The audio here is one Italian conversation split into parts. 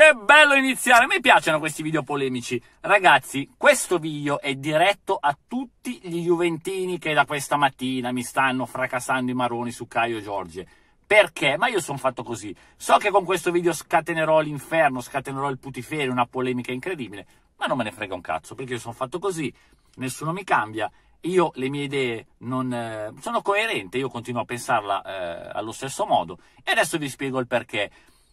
Che bello iniziare! A me piacciono questi video polemici. Ragazzi, questo video è diretto a tutti gli Juventini che da questa mattina mi stanno fracassando i maroni su Caio Giorge. Perché? Ma io sono fatto così. So che con questo video scatenerò l'inferno, scatenerò il putiferio, una polemica incredibile, ma non me ne frega un cazzo, perché io sono fatto così, nessuno mi cambia, io le mie idee non, eh, sono coerenti, io continuo a pensarla eh, allo stesso modo. E adesso vi spiego il perché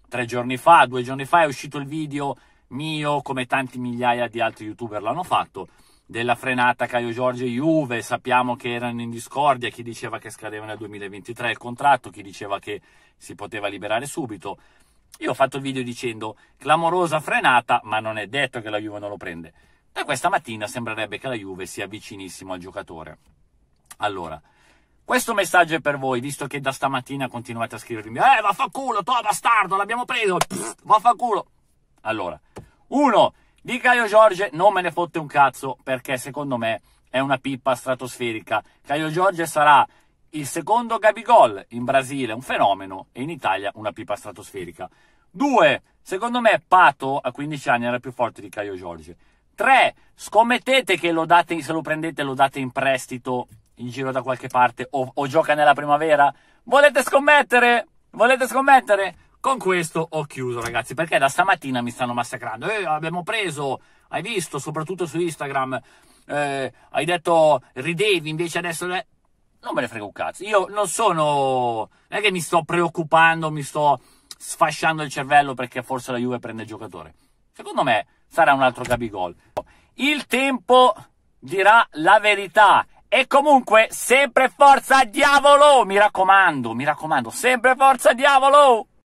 tre giorni fa, due giorni fa è uscito il video mio, come tanti migliaia di altri youtuber l'hanno fatto, della frenata Caio Giorgio e Juve, sappiamo che erano in discordia, chi diceva che scadeva nel 2023 il contratto, chi diceva che si poteva liberare subito. Io ho fatto il video dicendo clamorosa frenata, ma non è detto che la Juve non lo prende. Da questa mattina sembrerebbe che la Juve sia vicinissimo al giocatore. Allora, questo messaggio è per voi, visto che da stamattina continuate a scrivermi Eh, vaffanculo, tu bastardo, l'abbiamo preso, vaffanculo. Allora, uno, di Caio Giorge non me ne fotte un cazzo, perché secondo me è una pippa stratosferica. Caio Giorge sarà il secondo Gabigol in Brasile, un fenomeno, e in Italia una pippa stratosferica. Due, secondo me Pato a 15 anni era più forte di Caio Giorge. Tre, scommettete che lo date, se lo prendete lo date in prestito in giro da qualche parte o, o gioca nella primavera? Volete scommettere? Volete scommettere? Con questo ho chiuso, ragazzi, perché da stamattina mi stanno massacrando. Eh, abbiamo preso, hai visto, soprattutto su Instagram, eh, hai detto ridevi, invece adesso... Non me ne frega un cazzo. Io non sono... Non è che mi sto preoccupando, mi sto sfasciando il cervello perché forse la Juve prende il giocatore. Secondo me sarà un altro Gabigol. Il tempo dirà la verità e comunque, sempre forza diavolo! Mi raccomando, mi raccomando, sempre forza diavolo!